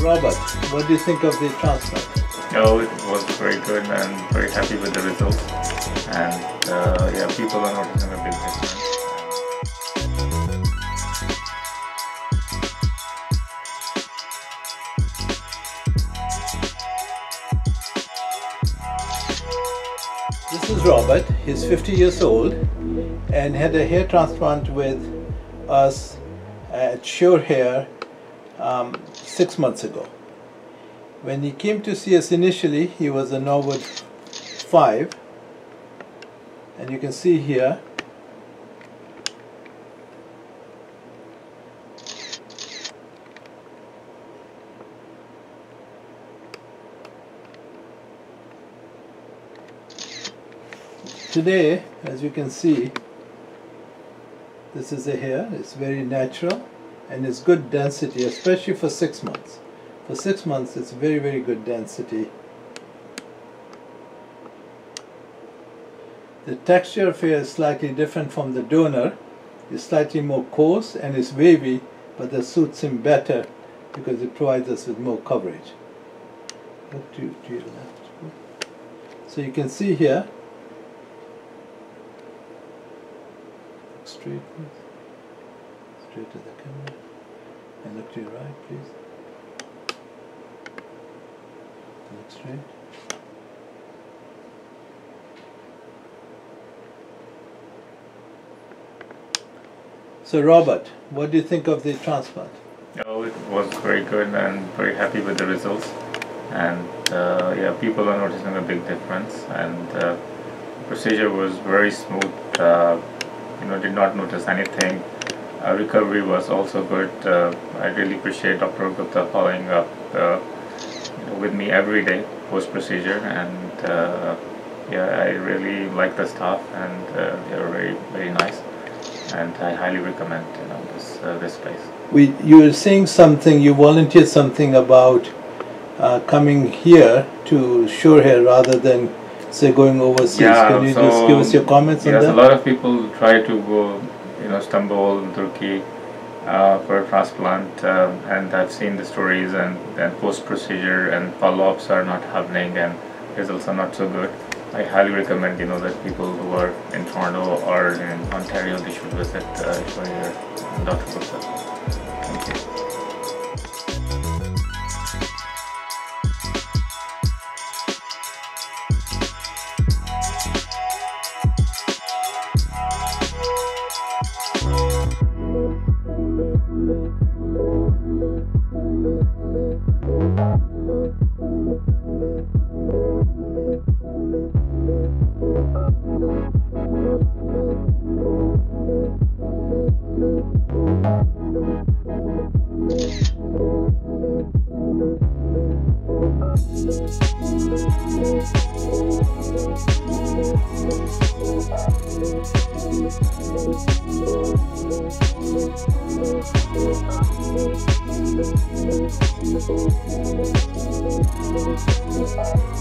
Robert, what do you think of the transplant? Oh, it was very good and very happy with the results. And uh, yeah, people are noticing a big difference. This is Robert. He's 50 years old and had a hair transplant with us at Sure Hair um, six months ago. When he came to see us initially, he was a Norwood 5, and you can see here today as you can see this is a hair. It's very natural and it's good density especially for six months. For six months it's very very good density. The texture of hair is slightly different from the donor. It's slightly more coarse and it's wavy but that suits him better because it provides us with more coverage. Look to, to your left so you can see here. Straight straight to the camera and look to your right please look straight so Robert what do you think of the transplant Oh, it was very good and very happy with the results. And uh, yeah, people are noticing a big difference. And uh, procedure was very smooth. Uh, you know, did not notice anything. Uh, recovery was also good. Uh, I really appreciate Dr. Gupta following up uh, you know, with me every day post procedure. And uh, yeah, I really like the staff, and uh, they are very very nice. And I highly recommend you know this uh, this place. we you were saying something you volunteered something about uh, coming here to Sure Hair rather than say going overseas Yeah, can you just give us your comments yes, on that Yes, a lot of people try to go, you know, Istanbul, Turkey, uh, for a transplant, um, and I've seen the stories and then post procedure and follow ups are not happening and results are not so good. I highly recommend, you know, that people who are in Toronto or in Ontario, they should visit uh, Dr. Thank Thank you.